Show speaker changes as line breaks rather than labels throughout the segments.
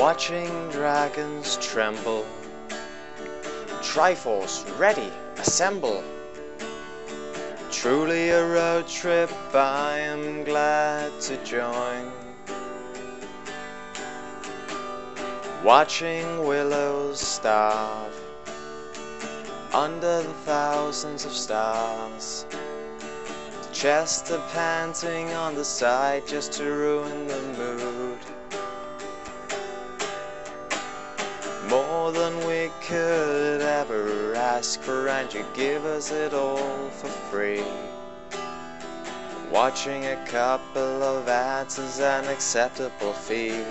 Watching dragons tremble. Triforce ready, assemble. Truly a road trip I am glad to join. Watching willows starve under the thousands of stars. Chester panting on the side just to ruin the mood. Than we could ever ask for, and you give us it all for free. Watching a couple of ads is an acceptable fee.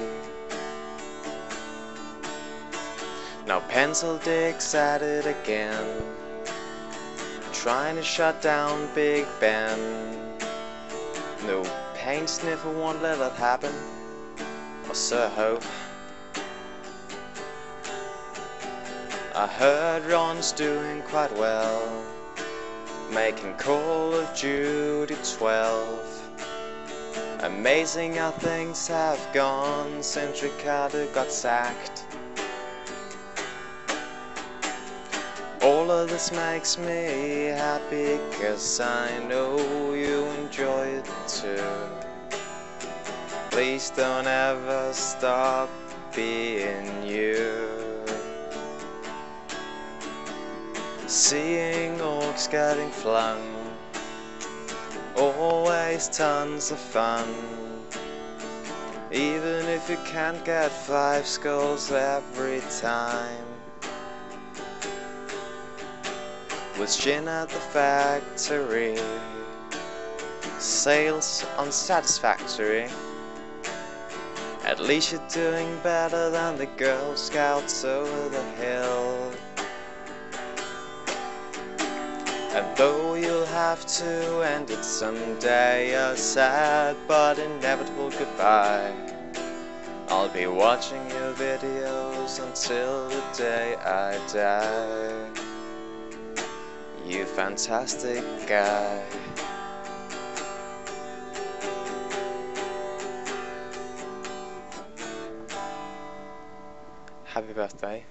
Now Pencil Dick's at it again, trying to shut down Big Ben. No paint sniffer won't let that happen, or Sir Hope. I heard Ron's doing quite well, making Call of Judy 12. Amazing how things have gone since Ricardo got sacked. All of this makes me happy cause I know you enjoy it too. Please don't ever stop being you. Seeing orcs getting flung, always tons of fun. Even if you can't get five skulls every time. Was Sjin at the factory, sales unsatisfactory. At least you're doing better than the Girl Scouts over the hill. And though you'll have to end it someday, a sad but inevitable goodbye. I'll be watching your videos until the day I die. You fantastic guy. Happy birthday.